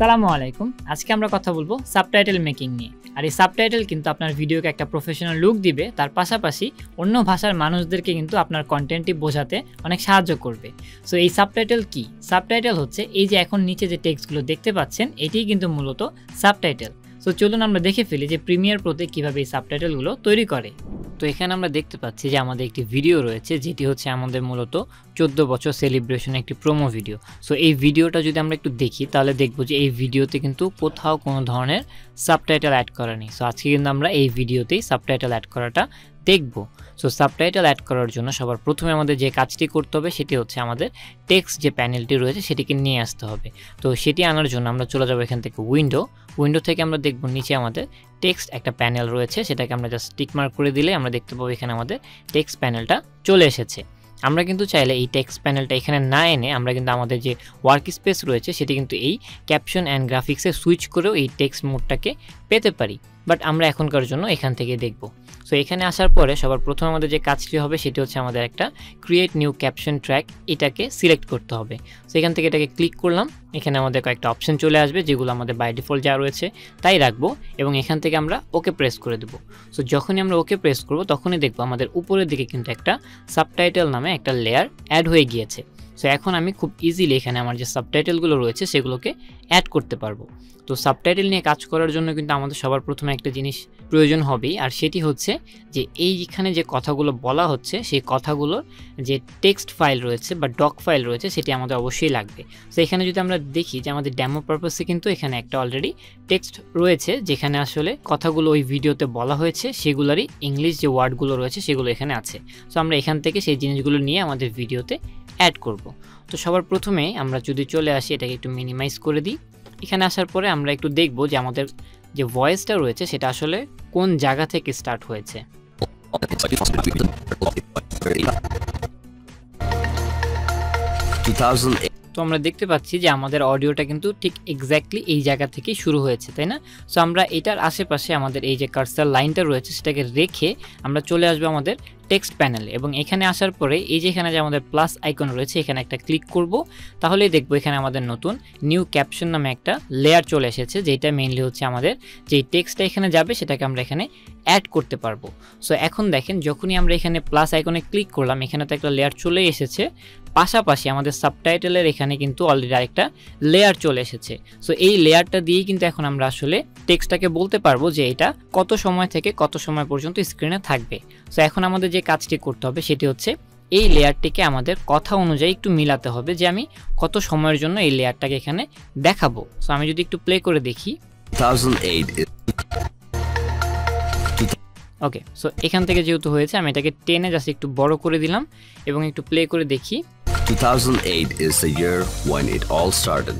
সালামু আলাইকুম। আজকে আমরা কথা বলব সাবটাইটেল মেকিং নিয়ে। আর এই সাবটাইটেল কিন্তু আপনার ভিডিওকে একটা প্রফেশনাল লুক দিবে, তার পাশাপাশি অন্য ভাষার মানুষদেরকে কিন্তু আপনার কন্টেন্টটি বোঝাতে অনেক সাহায্য করবে। সো এই সাবটাইটেল কি? সাবটাইটেল হচ্ছে এই যে এখন নিচে যে টেক্সটগুলো দেখতে পাচ্ছেন এটি কিন্তু মূলত সাবটাইটেল সো চলুন আমরা দেখে ফেলি যে প্রিমিয়ার প্রোতে কীভাবে এই সাবটাইটেলগুলো তৈরি করে। তো এখানে আমরা দেখতে পাচ্ছি যে আমাদের একটি ভিডিও রয়েছে, যেটি হচ্ছে আমাদের মূলত চোদ্দ বছর সেলিব্রেশন একটি প্রোমো ভিডিও সো এই ভিডিওটা যদি আমরা একটু দেখি, তাহলে দেখব যে এই ভিডিওতে কিন্তু কোথাও কোনো ধরনের সাবটাইটেল অ্যাড করা নেই। সো আজকে কিন্তু আমরা এই ভিডিওতেই সাবটাইটেল অ্যাড করাটা দেখব। সো সাবটাইটেল অ্যাড করার জন্য সবার প্রথমে আমাদের যে কাজটি করতে হবে, সেটি হচ্ছে আমাদের টেক্সট যে প্যানেলটি রয়েছে, সেটিকে নিয়ে আসতে হবে। তো সেটি আনার জন্য আমরা চলে যাব এখান থেকে উইন্ডো উইন্ডো থেকে আমরা দেখব নিচে আমাদের টেক্সট একটা প্যানেল রয়েছে, সেটাকে আমরা জাস্ট টিক মার্ক করে দিলে আমরা দেখতে পাবো এখানে আমাদের টেক্সট প্যানেলটা চলে এসেছে। আমরা কিন্তু চাইলে এই টেক্সট প্যানেলটা এখানে না এনে আমরা কিন্তু আমাদের যে ওয়ার্ক স্পেস রয়েছে, সেটি কিন্তু এই ক্যাপশন অ্যান্ড গ্রাফিক্সে সুইচ করেও এই টেক্সট মোডটাকে পেতে পারি। বাট আমরা এখনকার জন্য এখান থেকে দেখব। সো এখানে আসার পরে সবার প্রথম আমাদের যে কাজটি হবে সেটি হচ্ছে আমাদের একটা ক্রিয়েট নিউ ক্যাপশন ট্র্যাক এটাকে সিলেক্ট করতে হবে। সো এখান থেকে এটাকে ক্লিক করলাম, এখানে আমাদের কয়েকটা অপশন চলে আসবে, যেগুলো আমাদের বাই ডিফল্ট যা রয়েছে, তাই রাখব এবং এখান থেকে আমরা ওকে প্রেস করে দেবো। সো যখনই আমরা ওকে প্রেস করব, তখনই দেখব আমাদের উপরের দিকে কিন্তু একটা সাবটাইটেল নামে একটা লেয়ার অ্যাড হয়ে গিয়েছে। সো এখন আমি খুব ইজিলি এখানে আমার যে সাবটাইটেলগুলো রয়েছে, সেগুলোকে অ্যাড করতে পারব। তো সাবটাইটেল নিয়ে কাজ করার জন্য কিন্তু আমাদের সবার প্রথমে একটা জিনিস প্রয়োজন হবেই, আর সেটি হচ্ছে যে এইখানে যে কথাগুলো বলা হচ্ছে, সেই কথাগুলো যে টেক্সট ফাইল রয়েছে বা ডক ফাইল রয়েছে, সেটি আমাদের অবশ্যই লাগবে। তো এখানে যদি আমরা দেখি যে আমাদের ডেমো পারপাসে কিন্তু এখানে একটা অলরেডি টেক্সট রয়েছে, যেখানে আসলে কথাগুলো ওই ভিডিওতে বলা হয়েছে, সেগুলোরই ইংলিশ যে ওয়ার্ডগুলো রয়েছে, সেগুলো এখানে আছে। সো আমরা এখান থেকে সেই জিনিসগুলো নিয়ে আমাদের ভিডিওতে অ্যাড করব। তো সবার প্রথমে আমরা যদি চলে আসি, এটাকে একটু মিনিমাইজ করে দিই। এখানে আসার পরে আমরা একটু দেখব যে আমাদের যে ভয়েসটা রয়েছে, সেটা আসলে কোন জায়গা থেকে স্টার্ট হয়েছে। তো আমরা দেখতে পাচ্ছি যে আমাদের অডিওটা কিন্তু ঠিক এক্স্যাক্টলি এই জায়গা থেকেই শুরু হয়েছে, তাই না? সো আমরা এটার আশেপাশে আমাদের এই যে কার্সার লাইনটা রয়েছে সেটাকে রেখে আমরা চলে আসব আমাদের টেক্সট প্যানেলে এবং এখানে আসার পরে এই যে এখানে যে আমাদের প্লাস আইকন রয়েছে, এখানে একটা ক্লিক করব। তাহলেই দেখব এখানে আমাদের নতুন নিউ ক্যাপশন নামে একটা লেয়ার চলে এসেছে, যেটা মেইনলি হচ্ছে আমাদের যেই টেক্সটটা এখানে যাবে সেটাকে আমরা এখানে অ্যাড করতে পারব। সো এখন দেখেন যখনই আমরা এখানে প্লাস আইকনে ক্লিক করলাম, এখানে তো একটা লেয়ার চলে এসেছে। পাশাপাশি আমাদের সাবটাইটেলের এখানে কিন্তু অলরেডি আরেকটা লেয়ার চলে এসেছে। সো এই লেয়ারটা দিয়েই কিন্তু এখন আমরা আসলে টেক্সটটাকে বলতে পারব যে এটা কত সময় থেকে কত সময় পর্যন্ত স্ক্রিনে থাকবে। সো এখন আমাদের যে কাজটি করতে হবে সেটি হচ্ছে এই লেয়ারটিকে আমাদের কথা অনুযায়ী একটু মিলাতে হবে যে আমি কত সময়ের জন্য এই লেয়ারটাকে এখানে দেখাবো। সো আমি যদি একটু প্লে করে দেখি। ওকে সো এখান থেকে যেহেতু হয়েছে আমি এটাকে টেনে জাস্ট একটু বড় করে দিলাম এবং একটু প্লে করে দেখি। 2008 is the year when it all started.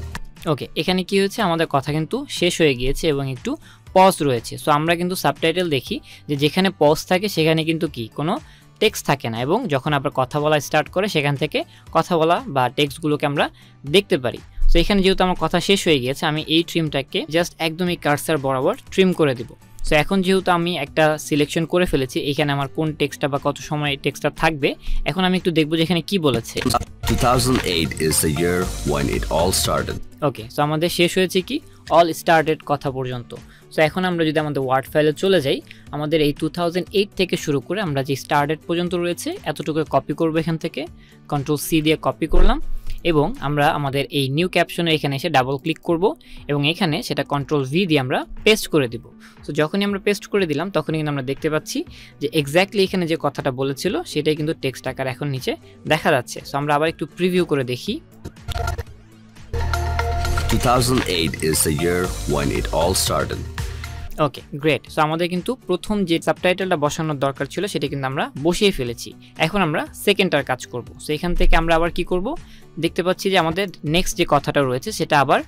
ওকে এখানে কি হয়েছে? আমাদের কথা কিন্তু শেষ হয়ে গিয়েছে এবং একটু পজ রয়েছে। সো আমরা কিন্তু সাবটাইটেল দেখি যে যেখানে পজ থাকে, সেখানে কিন্তু কি? কোনো টেক্সট থাকে না এবং যখন আমরা কথা বলা স্টার্ট করে, সেখান থেকে কথা বলা বা টেক্সটগুলোকে আমরা দেখতে পারি। সো এখানে যেহেতু আমার কথা শেষ হয়ে গিয়েছে, আমি এই ট্রিমটাকে জাস্ট একদমই কার্সার বরাবর ট্রিম করে দিব। সো এখন যেহেতু আমি একটা সিলেকশন করে ফেলেছি এখানে আমার কোন টেক্সটটা বা কত সময় টেক্সটটা থাকবে এখন আমি একটু দেখব যে এখানে কি বলেছে। 2008 is the year when it all started. Okay so আমাদের শেষ হয়েছে কি? অল স্টার্টেড কথা পর্যন্ত। সো এখন আমরা যদি আমাদের ওয়ার্ড ফাইলে চলে যাই আমাদের এই টু থেকে শুরু করে আমরা যে স্টার্টেড পর্যন্ত রয়েছে এতটুকু কপি করব এখান থেকে। কন্ট্রোল সি দিয়ে কপি করলাম। এবং আমরা আমাদের এই নিউ ক্যাপশনে এখানে এসে ডাবল ক্লিক করব এবং এখানে সেটা কন্ট্রোল ভি দিয়ে আমরা পেস্ট করে দিব। তো যখনই আমরা পেস্ট করে দিলাম, তখনই কিন্তু আমরা দেখতে পাচ্ছি যে এক্স্যাক্টলি এখানে যে কথাটা বলেছিল, সেটাই কিন্তু টেক্সট আকার এখন নিচে দেখা যাচ্ছে। সো আমরা আবার একটু প্রিভিউ করে দেখি। 2008 is the year when it all started. Okay great so আমাদের কিন্তু প্রথম যে সাবটাইটেলটা বসানোর দরকার ছিল সেটা কিন্তু আমরা বসিয়ে ফেলেছি। এখন আমরা সেকেন্ডটার কাজ করব। সো এখান থেকে আমরা আবার কি করব? দেখতে পাচ্ছি যে আমাদের নেক্সট যে কথাটা রয়েছে সেটা আবার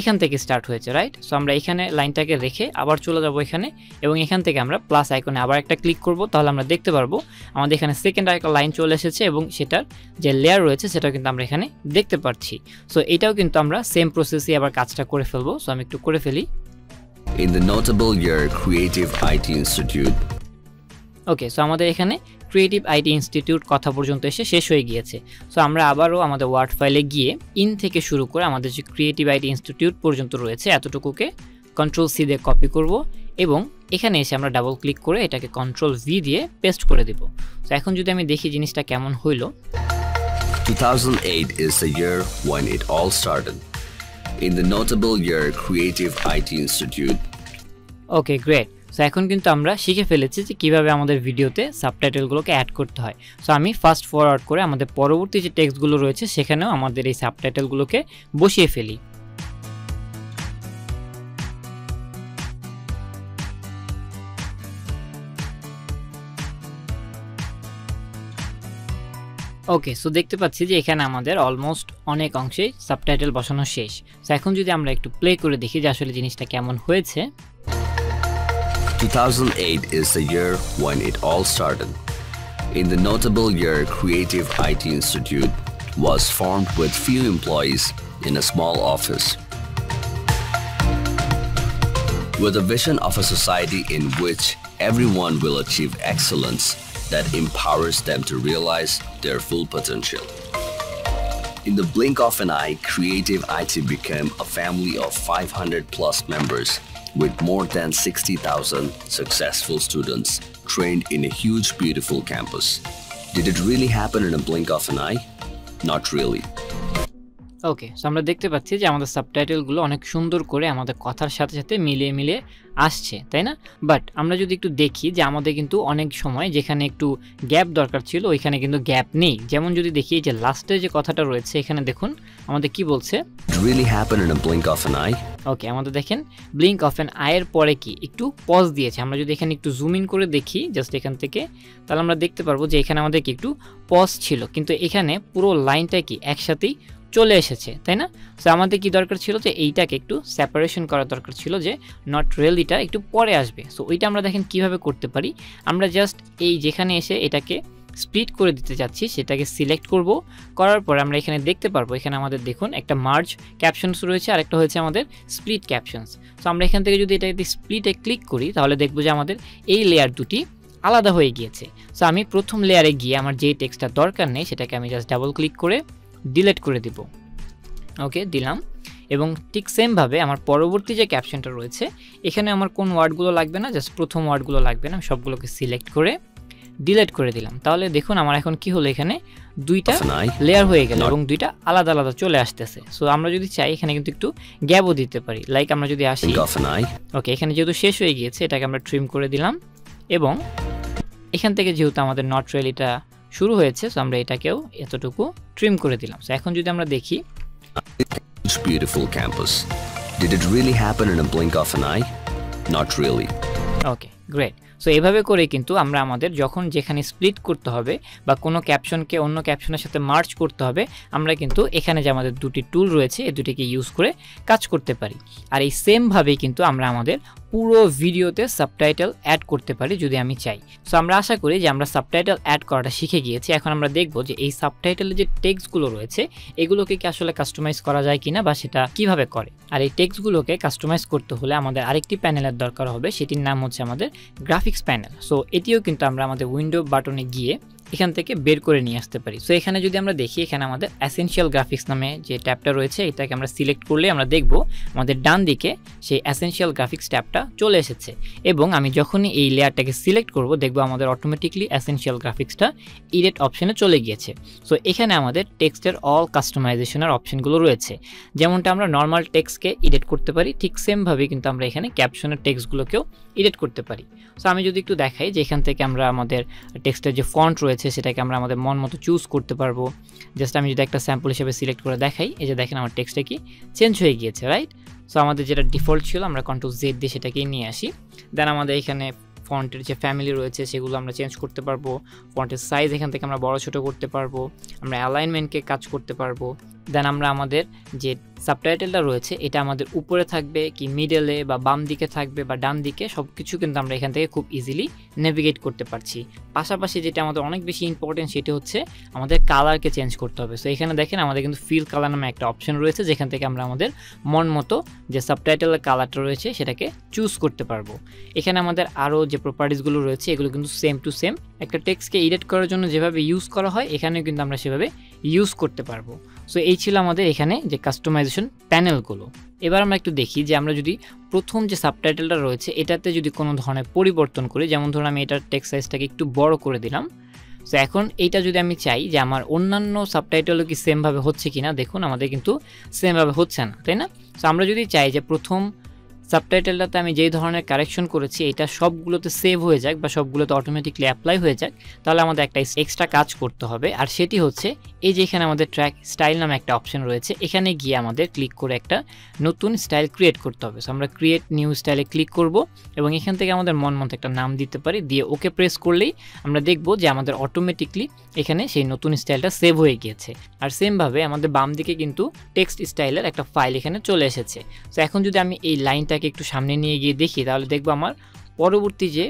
এখান থেকে স্টার্ট হয়েছে রাইট সো আমরা এখানে লাইনটাকে রেখে আবার চলে যাব এখানে এবং এখান থেকে আমরা প্লাস আইকনে আবার একটা ক্লিক করব। তাহলে আমরা দেখতে পারব আমাদের এখানে সেকেন্ড একটা লাইন চলে এসেছে এবং সেটার যে লেয়ার রয়েছে সেটাও কিন্তু আমরা এখানে দেখতে পাচ্ছি সো এটাও কিন্তু আমরা সেম প্রসেসে আবার কাজটা করে ফেলব। সো আমি একটু করে ফেলি। In the notable year Creative IT Institute. Okay so আমাদের এখানে ক্রিয়েটিভ আইটি ইনস্টিটিউট কথা পর্যন্ত এসে শেষ হয়ে গিয়েছে। সো আমরা আবারও আমাদের ওয়ার্ড ফাইলে গিয়ে ইন থেকে শুরু করে আমাদের যে ক্রিয়েটিভ আইটি ইনস্টিটিউট পর্যন্ত রয়েছে এতটুকুকে কন্ট্রোল সি দিয়ে কপি করব এবং এখানে এসে আমরা ডাবল ক্লিক করে এটাকে কন্ট্রোল ভি দিয়ে পেস্ট করে দিব। তো এখন যদি আমি দেখি জিনিসটা কেমন হইল। 2008 is the year when it all started. In the notable year Creative IT Institute. Okay great so এখন কিন্তু আমরা শিখে ফেলেছি যে কীভাবে আমাদের ভিডিওতে সাবটাইটেলগুলোকে অ্যাড করতে হয়। সো আমি ফাস্ট ফরওয়ার্ড করে আমাদের পরবর্তী যে টেক্সটগুলো রয়েছে, সেখানেও আমাদের এই সাবটাইটেলগুলোকে বসিয়ে ফেলি। ওকে সো দেখতে পাচ্ছি যে এখানে আমাদের অলমোস্ট অনেক অংশেই সাবটাইটেল বসানো শেষ সো এখন যদি আমরা একটু প্লে করে দেখি যে আসলে জিনিসটা কেমন হয়েছে 2008 is the year when it all started. In the notable year Creative IT Institute was formed with few employees in a small office. With a vision of a society in which everyone will achieve excellence that empowers them to realize their full potential. In the blink of an eye, Creative IT became a family of 500 plus members with more than 60,000 successful students trained in a huge, beautiful campus. Did it really happen in a blink of an eye? Not really. Okay so আমরা দেখতে পাচ্ছি যে আমাদের সাবটাইটেলগুলো অনেক সুন্দর করে আমাদের কথার সাথে সাথে মিলিয়ে মিলিয়ে আসছে তাই না? বাট আমরা যদি একটু দেখি যে আমাদের কিন্তু অনেক সময় যেখানে একটু গ্যাপ দরকার ছিল ওইখানে কিন্তু গ্যাপ নেই। যেমন যদি দেখি যে লাস্টে যে কথাটা রয়েছে এখানে দেখুন আমাদের কি বলছে? It really happened in a blink of an eye? ওকে আমাদের দেখেন ব্লিঙ্ক অফ অ্যান আয়ের পরে কি? একটু পজ দিয়েছে। আমরা যদি এখানে একটু জুম ইন করে দেখি জাস্ট এখান থেকে তাহলে আমরা দেখতে পারব যে এখানে আমাদের কি একটু পজ ছিল। কিন্তু এখানে পুরো লাইনটা কি? একসাথেই চলে এসেছে, তাই না? সো আমাদের কি দরকার ছিল যে এইটাকে একটু সেপারেশন করা দরকার ছিল যে নট রিয়েলিটা একটু পরে আসবে। সো ওইটা আমরা দেখেন কীভাবে করতে পারি। আমরা জাস্ট এই যেখানে এসে এটাকে স্প্লিট করে দিতে চাচ্ছি, সেটাকে সিলেক্ট করব। করার পর আমরা এখানে দেখতে পারব, এখানে আমাদের দেখুন একটা মার্জ ক্যাপশনস রয়েছে আর একটা হয়েছে আমাদের স্প্লিট ক্যাপশনস সো আমরা এখান থেকে যদি এটাকে স্প্লিটে ক্লিক করি, তাহলে দেখব যে আমাদের এই লেয়ার দুটি আলাদা হয়ে গিয়েছে। সো আমি প্রথম লেয়ারে গিয়ে আমার যেই টেক্সটটা দরকার নেই, সেটাকে আমি জাস্ট ডাবল ক্লিক করে ডিলেট করে দিব। ওকে দিলাম। এবং ঠিক সেমভাবে আমার পরবর্তী যে ক্যাপশনটা রয়েছে এখানে আমার কোন ওয়ার্ডগুলো লাগবে না জাস্ট প্রথম ওয়ার্ডগুলো লাগবে না আমি সবগুলোকে সিলেক্ট করে ডিলেট করে দিলাম। তাহলে দেখুন আমার এখন কি হলো এখানে দুইটা? লেয়ার হয়ে গেল এবং দুইটা আলাদা আলাদা চলে আসতেছে। সো আমরা যদি চাই এখানে কিন্তু একটু গ্যাপও দিতে পারি। লাইক আমরা যদি আসি? ওকে এখানে যেহেতু শেষ হয়ে গিয়েছে এটাকে আমরা ট্রিম করে দিলাম। এবং এখান থেকে যেহেতু আমাদের নট রেলিটা শুরু হয়েছে সো আমরা এটাকেও এতটুকু ট্রিম করে দিলাম সো এখন যদি আমরা দেখি beautiful campus. Did it really happen in a blink of an eye? Not really. Okay great so এভাবে করে কিন্তু আমরা আমাদের যখন যেখানে স্প্লিট করতে হবে বা কোনো ক্যাপশনকে অন্য ক্যাপশনের সাথে মার্চ করতে হবে, আমরা কিন্তু এখানে যে আমাদের দুটি টুল রয়েছে, এই দুটিকে ইউজ করে কাজ করতে পারি। আর এই সেমভাবেই কিন্তু আমরা আমাদের পুরো ভিডিওতে সাবটাইটেল অ্যাড করতে পারি যদি আমি চাই। সো আমরা আশা করি যে আমরা সাবটাইটেল অ্যাড করাটা শিখে গিয়েছি। এখন আমরা দেখব যে এই সাবটাইটেলের যে টেক্সটগুলো রয়েছে, এগুলোকে কি আসলে কাস্টমাইজ করা যায় কিনা বা সেটা কীভাবে করে? আর এই টেক্সটগুলোকে কাস্টমাইজ করতে হলে আমাদের আরেকটি প্যানেলের দরকার হবে, সেটির নাম হচ্ছে আমাদের গ্রাফিক্স প্যানেল সো এটিও কিন্তু আমরা আমাদের উইন্ডো বাটনে গিয়ে এখান থেকে বের করে নিয়ে আসতে পারি। সো এখানে যদি আমরা দেখি, এখানে আমাদের অ্যাসেনশিয়াল গ্রাফিক্স নামে যে ট্যাবটা রয়েছে, এটাকে আমরা সিলেক্ট করলে আমরা দেখব আমাদের ডান দিকে সেই অ্যাসেনশিয়াল গ্রাফিক্স ট্যাবটা চলে এসেছে। এবং আমি যখনই এই লেয়ারটাকে সিলেক্ট করব, দেখব আমাদের অটোমেটিকলি অ্যাসেনশিয়াল গ্রাফিক্সটা ইরেট অপশনে চলে গিয়েছে। সো এখানে আমাদের টেক্সটের অল কাস্টমাইজেশনের অপশনগুলো রয়েছে। যেমনটা আমরা নর্মাল টেক্সটকে এডিট করতে পারি, ঠিক সেমভাবে কিন্তু আমরা এখানে ক্যাপশনের টেক্সটগুলোকেও এডিট করতে পারি। সো আমি যদি একটু দেখাই যে এখান থেকে আমরা আমাদের টেক্সটের যে ফন্ট রয়েছে, সেটাকে আমরা আমাদের মন মতো চুজ করতে পারব। জাস্ট আমি যদি একটা স্যাম্পল হিসেবে সিলেক্ট করে দেখাই, এই যে দেখেন আমার টেক্সটটা কি চেঞ্জ হয়ে গিয়েছে রাইট সো আমাদের যেটা ডিফল্ট ছিল, আমরা কন্ট্রোল জেড দিয়ে সেটাকেই নিয়ে আসি। দেন আমাদের এখানে ফন্টের যে ফ্যামিলি রয়েছে, সেগুলো আমরা চেঞ্জ করতে পারব। ফন্টের সাইজ এখান থেকে আমরা বড় ছোট করতে পারব। আমরা অ্যালাইনমেন্টকে কাজ করতে পারব। দেন আমরা আমাদের যে সাবটাইটেলটা রয়েছে, এটা আমাদের উপরে থাকবে কি মিডলে বা বাম দিকে থাকবে বা ডান দিকে সব কিছু কিন্তু আমরা এখান থেকে খুব ইজিলি নেভিগেট করতে পারছি। পাশাপাশি যেটা আমাদের অনেক বেশি ইম্পর্টেন্ট সেটা হচ্ছে আমাদের কালারকে চেঞ্জ করতে হবে। সো এখানে দেখেন আমাদের কিন্তু ফিল কালার নামে একটা অপশন রয়েছে, যেখান থেকে আমরা আমাদের মন মতো যে সাবটাইটেলের কালারটা রয়েছে, সেটাকে চুজ করতে পারব। এখানে আমাদের আরও যে প্রপার্টিসগুলো রয়েছে, এগুলো কিন্তু সেম টু সেম একটা টেক্সটকে এডিট করার জন্য যেভাবে ইউজ করা হয়, এখানেও কিন্তু আমরা সেভাবে ইউজ করতে পারব। সো এই ছিল আমাদের এখানে যে কাস্টমাইজেশন প্যানেলগুলো এবার আমরা একটু দেখি যে আমরা যদি প্রথম যে সাবটাইটেলটা রয়েছে, এটাতে যদি কোনো ধরনের পরিবর্তন করি, যেমন ধরুন আমি এটার টেক্স সাইজটাকে একটু বড় করে দিলাম। সো এখন এইটা যদি আমি চাই যে আমার অন্যান্য সাবটাইটেলও কি সেমভাবে হচ্ছে কি না দেখুন আমাদের কিন্তু সেমভাবে হচ্ছে না, তাই না? সো আমরা যদি চাই যে প্রথম সাবটাইটেলটাতে আমি যেই ধরনের কারেকশন করেছি, এটা সবগুলোতে সেভ হয়ে যাক বা সবগুলোতে অটোমেটিকলি অ্যাপ্লাই হয়ে যাক, তাহলে আমাদের একটা এক্সট্রা কাজ করতে হবে। আর সেটি হচ্ছে, এই যে এখানে আমাদের ট্র্যাক স্টাইল নামে একটা অপশন রয়েছে, এখানে গিয়ে আমাদের ক্লিক করে একটা নতুন স্টাইল ক্রিয়েট করতে হবে। সো আমরা ক্রিয়েট নিউ স্টাইলে ক্লিক করব এবং এখান থেকে আমাদের মন মতো একটা নাম দিতে পারি, দিয়ে ওকে প্রেস করলেই আমরা দেখব যে আমাদের অটোমেটিকলি এখানে সেই নতুন স্টাইলটা সেভ হয়ে গিয়েছে। আর সেমভাবে আমাদের বাম দিকে কিন্তু টেক্সট স্টাইলের একটা ফাইল এখানে চলে এসেছে। তো এখন যদি আমি এই লাইনটাকে একটু সামনে নিয়ে গিয়ে দেখি, তাহলে দেখব আমার পরবর্তী যে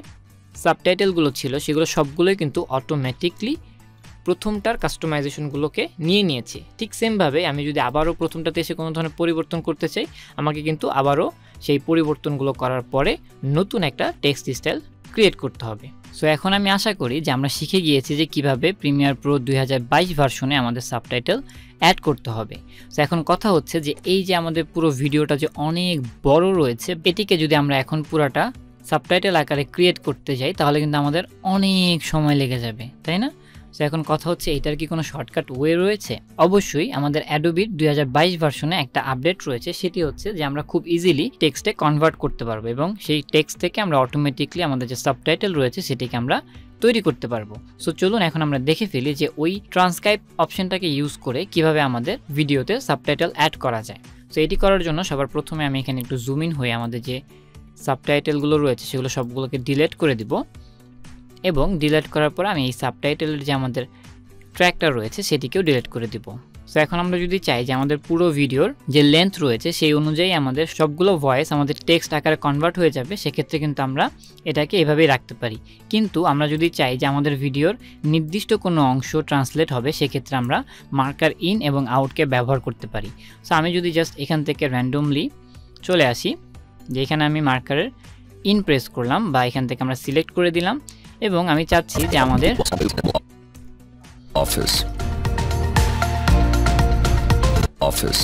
সাবটাইটেলগুলো ছিল, সেগুলো সবগুলোই কিন্তু অটোমেটিকলি প্রথমটার কাস্টমাইজেশনগুলোকে নিয়ে নিয়েছে। ঠিক সেমভাবে আমি যদি আবারও প্রথমটাতে এসে কোনো ধরনের পরিবর্তন করতে চাই, আমাকে কিন্তু আবারও সেই পরিবর্তনগুলো করার পরে নতুন একটা টেক্সট স্টাইল ক্রিয়েট করতে হবে। সো এখন আমি আশা করি যে আমরা শিখে গিয়েছি যে কীভাবে প্রিমিয়ার প্রো দুই হাজার বাইশ ভার্সনে আমাদের সাবটাইটেল অ্যাড করতে হবে। সো এখন কথা হচ্ছে যে এই যে আমাদের পুরো ভিডিওটা যে অনেক বড় রয়েছে, এটিকে যদি আমরা এখন পুরাটা সাবটাইটেল আকারে ক্রিয়েট করতে যাই, তাহলে কিন্তু আমাদের অনেক সময় লেগে যাবে, তাই না? সো এখন কথা হচ্ছে, এটার কি কোনো শর্টকাট ওয়ে রয়েছে? অবশ্যই, আমাদের অ্যাডোবির দুই ভার্সনে একটা আপডেট রয়েছে, সেটি হচ্ছে যে আমরা খুব ইজিলি টেক্সটে কনভার্ট করতে পারব এবং সেই টেক্সট থেকে আমরা অটোমেটিকলি আমাদের যে সাবটাইটেল রয়েছে, সেটিকে আমরা তৈরি করতে পারব। সো চলুন এখন আমরা দেখে ফেলি যে ওই ট্রান্সক্রাইব অপশনটাকে ইউজ করে কীভাবে আমাদের ভিডিওতে সাবটাইটেল অ্যাড করা যায়। সো এটি করার জন্য সবার প্রথমে আমি এখানে একটু জুম ইন হয়ে আমাদের যে সাবটাইটেলগুলো রয়েছে, সেগুলো সবগুলোকে ডিলেট করে দিব। এবং ডিলেট করার পর আমি এই সাবটাইটেলের যে আমাদের ট্র্যাকটা রয়েছে, সেটিকেও ডিলেট করে দিব। সো এখন আমরা যদি চাই যে আমাদের পুরো ভিডিওর যে লেন্থ রয়েছে, সেই অনুযায়ী আমাদের সবগুলো ভয়েস আমাদের টেক্সট আকারে কনভার্ট হয়ে যাবে, সেক্ষেত্রে কিন্তু আমরা এটাকে এভাবেই রাখতে পারি। কিন্তু আমরা যদি চাই যে আমাদের ভিডিওর নির্দিষ্ট কোনো অংশ ট্রান্সলেট হবে, সেক্ষেত্রে আমরা মার্কার ইন এবং আউটকে ব্যবহার করতে পারি। সো আমি যদি জাস্ট এখান থেকে র্যান্ডমলি চলে আসি যে এখানে আমি মার্কারের ইন প্রেস করলাম বা এখান থেকে আমরা সিলেক্ট করে দিলাম এবং আমি চাচ্ছি যে আমাদের Office. Office.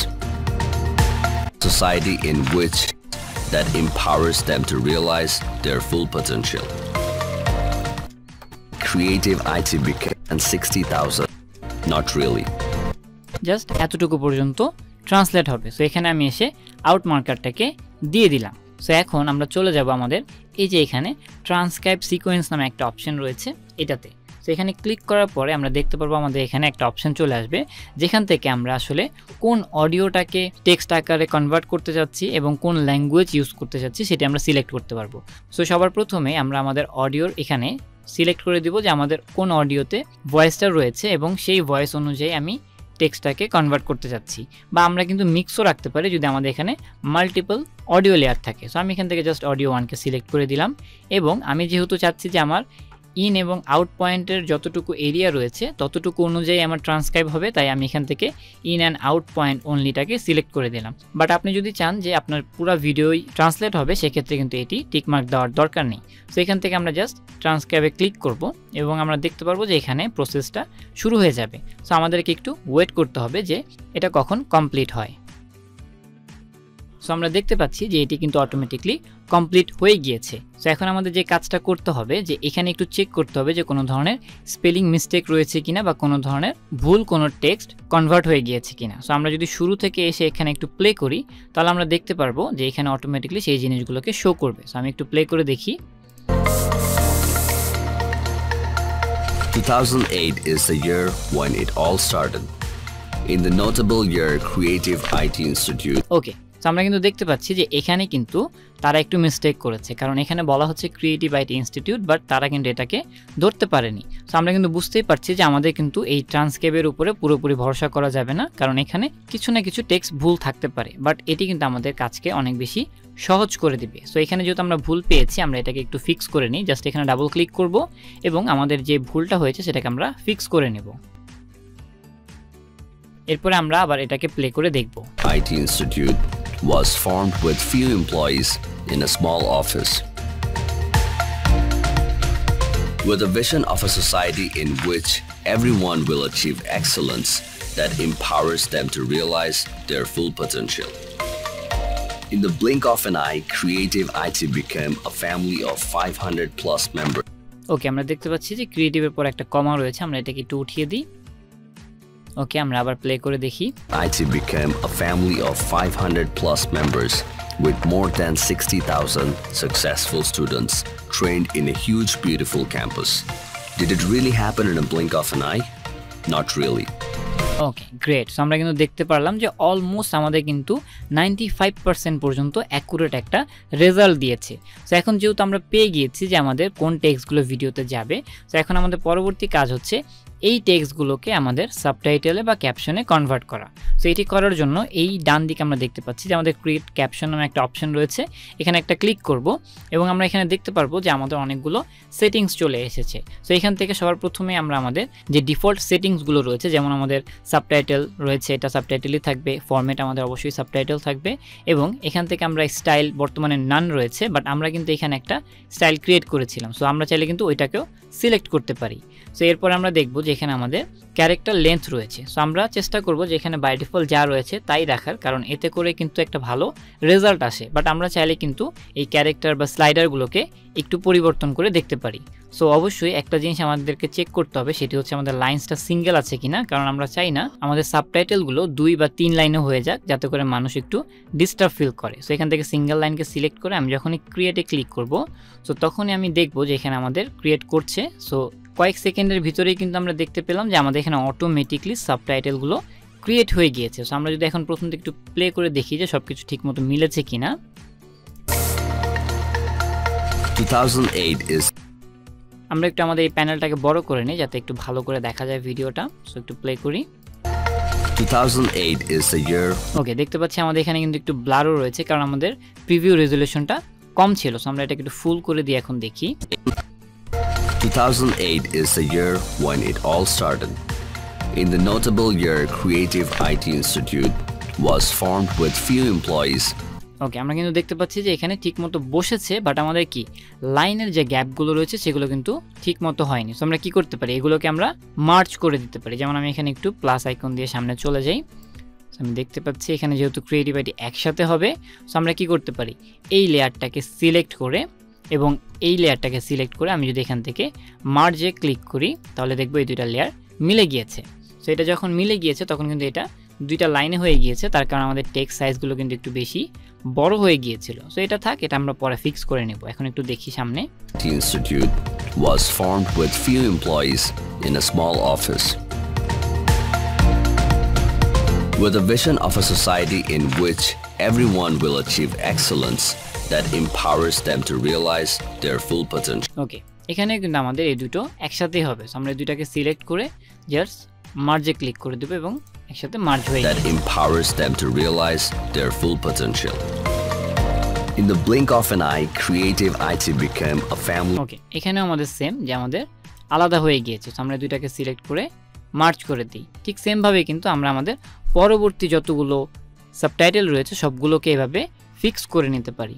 Society in which that empowers them to realize their full potential. Creative IT became and 60,000. Not really. Just এতটুকু পর্যন্ত ট্রান্সলেট হবে সো এখানে আমি এসে আউট মার্কারটাকে দিয়ে দিলাম সো এখন আমরা চলে যাব আমাদের এই যে এখানে ট্রান্সক্রাইব সিকোয়েন্স নামে একটা অপশন রয়েছে এটাতে। তো এখানে ক্লিক করার পরে আমরা দেখতে পারব আমাদের এখানে একটা অপশন চলে আসবে, যেখান থেকে আমরা আসলে কোন অডিওটাকে টেক্সট আকারে কনভার্ট করতে চাচ্ছি এবং কোন ল্যাঙ্গুয়েজ ইউজ করতে চাচ্ছি সেটা আমরা সিলেক্ট করতে পারব। সো সবার প্রথমে আমরা আমাদের অডিওর এখানে সিলেক্ট করে দিব যে আমাদের কোন অডিওতে ভয়েসটা রয়েছে এবং সেই ভয়েস অনুযায়ী আমি টেক্সটটাকে কনভার্ট করতে চাচ্ছি বা আমরা কিন্তু মিক্সও রাখতে পারি যদি আমাদের এখানে মাল্টিপল অডিও লেয়ার থাকে। সো আমি এখান থেকে জাস্ট অডিও ওয়ানকে সিলেক্ট করে দিলাম এবং আমি যেহেতু চাচ্ছি যে আমার ইন এবং আউট পয়েন্টের যতটুকু এরিয়া রয়েছে, ততটুকু অনুযায়ী আমার ট্রান্সক্রাইব হবে, তাই আমি এখান থেকে ইন অ্যান্ড আউট পয়েন্ট অনলিটাকে সিলেক্ট করে দিলাম। বাট আপনি যদি চান যে আপনার পুরো ভিডিওই ট্রান্সলেট হবে, সেক্ষেত্রে কিন্তু এটি টিকমার্ক দেওয়ার দরকার নেই। সো এখান থেকে আমরা জাস্ট ট্রান্সক্রাইবে ক্লিক করব এবং আমরা দেখতে পারব যে এখানে প্রসেসটা শুরু হয়ে যাবে। সো আমাদেরকে একটু ওয়েট করতে হবে যে এটা কখন কমপ্লিট হয়। সো আমরা দেখতে পাচ্ছি যে এটি কিন্তু অটোমেটিকলি কমপ্লিট হয়ে গিয়েছে। সো এখন আমাদের যে কাজটা করতে হবে যে এখানে একটু চেক করতে হবে যে কোনো ধরনের স্পেলিং মিস্টেক রয়েছে কিনা বা কোনো ধরনের ভুল কোনো টেক্সট কনভার্ট হয়ে গিয়েছে কিনা। সো আমরা যদি শুরু থেকে এসে এখানে একটু প্লে করি তাহলে আমরা দেখতে পারব যে এখানে অটোমেটিকলি সেই জিনিসগুলোকে শো করবে। সো আমি একটু প্লে করে দেখি। 2008 is the year when it all started. In the notable year Creative IT Institute ওকে তো আমরা কিন্তু দেখতে পাচ্ছি যে এখানে কিন্তু তারা একটু মিস্টেক করেছে। কারণ এখানে বলা হচ্ছে ক্রিয়েটিভ আইটি ইনস্টিটিউট বাট তারা কিন্তু এটাকে ধরতে পারেনি। তো আমরা কিন্তু বুঝতেই পারছি যে আমাদের কিন্তু এই ট্রান্সকেপের উপরে পুরোপুরি ভরসা করা যাবে না, কারণ এখানে কিছু না কিছু টেক্সট ভুল থাকতে পারে। বাট এটি কিন্তু আমাদের কাজকে অনেক বেশি সহজ করে দিবে। সো এখানে যেহেতু আমরা ভুল পেয়েছি, আমরা এটাকে একটু ফিক্স করে নিই। জাস্ট এখানে ডাবল ক্লিক করব এবং আমাদের যে ভুলটা হয়েছে, সেটাকে আমরা ফিক্স করে নেব। এরপরে আমরা আবার এটাকে প্লে করে দেখব। IT Institute was formed with few employees in a small office. With a vision of a society in which everyone will achieve excellence that empowers them to realize their full potential. In the blink of an eye, Creative IT became a family of 500 plus members. Okay আমরা দেখতে পাচ্ছি যে ক্রিয়েটিভের পর একটা কমা রয়েছে আমরা এটাকে একটু উঠিয়ে দিই ওকে আমরা আবার প্লে করে দেখি IT became a family of 500 plus members with more than 60,000 successful students trained in a huge, beautiful campus. Did it really happen in a blink of an eye? Not really. Okay great so আমরা কিন্তু দেখতে পারলাম যে almost আমাদের কিন্তু ninety five percent পর্যন্ত accurate একটা result দিয়েছে সো এখন যেহেতু আমরা পেয়ে গিয়েছি যে আমাদের কোন টেক্সটগুলো ভিডিওতে যাবে তো এখন আমাদের পরবর্তী কাজ হচ্ছে এই টেক্সটগুলোকে আমাদের সাবটাইটেলে বা ক্যাপশনে কনভার্ট করা। সো এটি করার জন্য এই ডান দিকে আমরা দেখতে পাচ্ছি যে আমাদের ক্রিয়েট ক্যাপশন নামে একটা অপশন রয়েছে। এখানে একটা ক্লিক করব এবং আমরা এখানে দেখতে পারব যে আমাদের অনেকগুলো সেটিংস চলে এসেছে। সো এখান থেকে সবার প্রথমে আমরা আমাদের যে ডিফল্ট সেটিংসগুলো রয়েছে, যেমন আমাদের সাবটাইটেল রয়েছে, এটা সাবটাইটেলই থাকবে ফরম্যাট আমাদের অবশ্যই সাবটাইটেল থাকবে এবং এখান থেকে আমরা স্টাইল বর্তমানে নান রয়েছে বাট আমরা কিন্তু এখানে একটা স্টাইল ক্রিয়েট করেছিলাম। সো আমরা চাইলে কিন্তু ওইটাকেও সিলেক্ট করতে পারি। সো এরপর আমরা দেখব যে এখানে আমাদের ক্যারেক্টার লেন্থ রয়েছে। সো আমরা চেষ্টা করব যে এখানে বাই ডিফল্ট যা রয়েছে তাই রাখার, কারণ এতে করে কিন্তু একটা ভালো রেজাল্ট আসে। বাট আমরা চাইলে কিন্তু এই ক্যারেক্টার বা স্লাইডারগুলোকে একটু পরিবর্তন করে দেখতে পারি। সো অবশ্যই একটা জিনিস আমাদেরকে চেক করতে হবে, সেটি হচ্ছে আমাদের লাইন্সটা সিঙ্গেল আছে কিনা, কারণ আমরা চাই না আমাদের সাবটাইটেলগুলো দুই বা তিন লাইনে হয়ে যাক, যাতে করে মানুষ একটু ডিস্টার্ব ফিল করে। সো এখান থেকে সিঙ্গেল লাইনকে সিলেক্ট করে আমি যখনই ক্রিয়েটে ক্লিক করব সো তখনই আমি দেখব যে এখানে আমাদের ক্রিয়েট করছে। সো কয়েক সেকেন্ডের ভিতরেই কিন্তু আমরা দেখতে পেলাম যে আমাদের এখানে অটোমেটিকলি সাবটাইটেলগুলো ক্রিয়েট হয়ে গিয়েছে। সো আমরা যদি এখন প্রথম একটু প্লে করে দেখি যে সব কিছু ঠিকমতো মিলেছে কিনা। 2008 is আমরা একটু আমাদের এই প্যানেলটাকে বড় করে নিই যাতে একটু ভালো করে দেখা যায় ভিডিওটা। সো একটু প্লে করি। 2008 is the year ওকে দেখতে পাচ্ছি আমাদের এখানে কিন্তু একটু ব্লারও রয়েছে কারণ আমাদের প্রিভিউ রেজুলেশনটা কম ছিল। সো আমরা এটাকে একটু ফুল করে দিয়ে এখন দেখি। 2008 is the year when it all started. In the notable year, Creative IT Institute was formed with few employees. ওকে আমরা কিন্তু দেখতে পাচ্ছি যে এখানে ঠিকমতো বসেছে বাট আমাদের কি? লাইনের যে গ্যাপগুলো রয়েছে, সেগুলো কিন্তু ঠিকমতো হয়নি। সো আমরা কি করতে পারি? এগুলোকে আমরা মার্চ করে দিতে পারি। যেমন আমি এখানে একটু প্লাস আইকন দিয়ে সামনে চলে যাই। আমি দেখতে পাচ্ছি এখানে যেহেতু ক্রিয়েটিভ আইটি একসাথে হবে সো আমরা কি করতে পারি? এই লেয়ারটাকে সিলেক্ট করে এবং এই লেয়ারটাকে সিলেক্ট করে আমি যদি এখান থেকে মার্জে ক্লিক করি, তাহলে দেখব এই দুইটা লেয়ার মিলে গিয়েছে। সো এটা যখন মিলে গিয়েছে, তখন কিন্তু এটা দুইটা লাইনে হয়ে গিয়েছে তার কারণ আমাদের টেক্সট সাইজগুলো কিন্তু একটু বেশি বড় হয়ে গিয়েছিল সো এটা থাক এটা আমরা পরে ফিক্স করে নেব এখন একটু দেখি সামনে IT was formed with few employees in a small office. With a vision of a society in which everyone will achieve excellence that empowers them to realize their full potential. ওকে এখানে কিন্তু আমাদের এই দুটো একসাথেই হবে আমরা এই দুটাকে সিলেক্ট করে জাস্ট মার্জে ক্লিক করে দেবে এবং একসাথে মার্জ হয়ে that empowers them to realize their full potential. In the blink of an eye, Creative IT became a family. Okay এখানেও আমাদের সেম যে আমাদের আলাদা হয়ে গিয়েছে। আমরা দুইটাকে সিলেক্ট করে মার্চ করে দিই। ঠিক সেমভাবে কিন্তু আমরা আমাদের পরবর্তী যতগুলো সাবটাইটেল রয়েছে সবগুলোকে এভাবে ফিক্স করে নিতে পারি।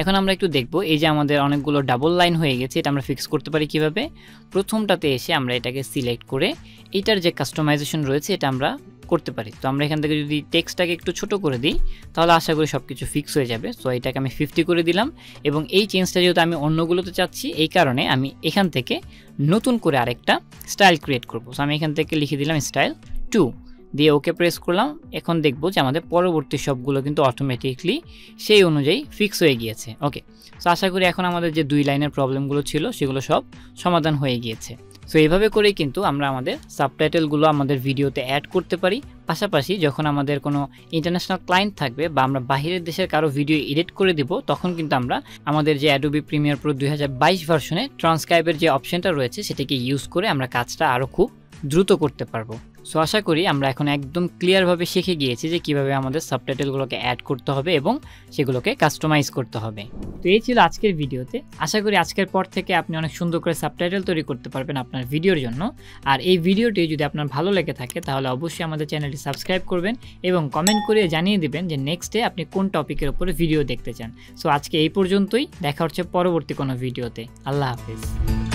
এখন আমরা একটু দেখব, এই যে আমাদের অনেকগুলো ডাবল লাইন হয়ে গেছে, এটা আমরা ফিক্স করতে পারি কীভাবে? প্রথমটাতে এসে আমরা এটাকে সিলেক্ট করে, এটার যে কাস্টমাইজেশন রয়েছে, এটা আমরা করতে পারি। তো আমরা এখান থেকে যদি টেক্সটটাকে একটু ছোট করে দিই, তাহলে আশা করি সব কিছু ফিক্স হয়ে যাবে। সো এটাকে আমি ফিফটি করে দিলাম এবং এই চেঞ্জটা যেহেতু আমি অন্যগুলোতে চাচ্ছি, এই কারণে আমি এখান থেকে নতুন করে আরেকটা স্টাইল ক্রিয়েট করব। সো আমি এখান থেকে লিখে দিলাম স্টাইল টু দিয়ে ওকে প্রেস করলাম। এখন দেখব যে আমাদের পরবর্তী সবগুলো কিন্তু অটোমেটিকলি সেই অনুযায়ী ফিক্স হয়ে গিয়েছে। ওকে সো আশা করি এখন আমাদের যে দুই লাইনের প্রবলেমগুলো ছিল সেগুলো সব সমাধান হয়ে গিয়েছে। সো এইভাবে করেই কিন্তু আমরা আমাদের সাবটাইটেলগুলো আমাদের ভিডিওতে অ্যাড করতে পারি। পাশাপাশি যখন আমাদের কোনো ইন্টারন্যাশনাল ক্লায়েন্ট থাকবে বা আমরা বাহিরের দেশের কারও ভিডিও এডিট করে দিব, তখন কিন্তু আমরা আমাদের যে অ্যাডোবি প্রিমিয়ার প্রো দুই ভার্সনে ট্রান্সক্রাইবের যে অপশনটা রয়েছে, সেটাকে ইউজ করে আমরা কাজটা আরও খুব দ্রুত করতে পারব। সো আশা করি আমরা এখন একদম ক্লিয়ারভাবে শিখে গিয়েছি যে কীভাবে আমাদের সাবটাইটেলগুলোকে অ্যাড করতে হবে এবং সেগুলোকে কাস্টমাইজ করতে হবে। তো এই ছিল আজকের ভিডিওতে। আশা করি আজকের পর থেকে আপনি অনেক সুন্দর করে সাবটাইটেল তৈরি করতে পারবেন আপনার ভিডিওর জন্য। আর এই ভিডিওটি যদি আপনার ভালো লেগে থাকে, তাহলে অবশ্যই আমাদের চ্যানেলটি সাবস্ক্রাইব করবেন এবং কমেন্ট করে জানিয়ে দেবেন যে নেক্সটে আপনি কোন টপিকের উপরে ভিডিও দেখতে চান। সো আজকে এই পর্যন্তই। দেখা হচ্ছে পরবর্তী কোনো ভিডিওতে আল্লাহ হাফিজ।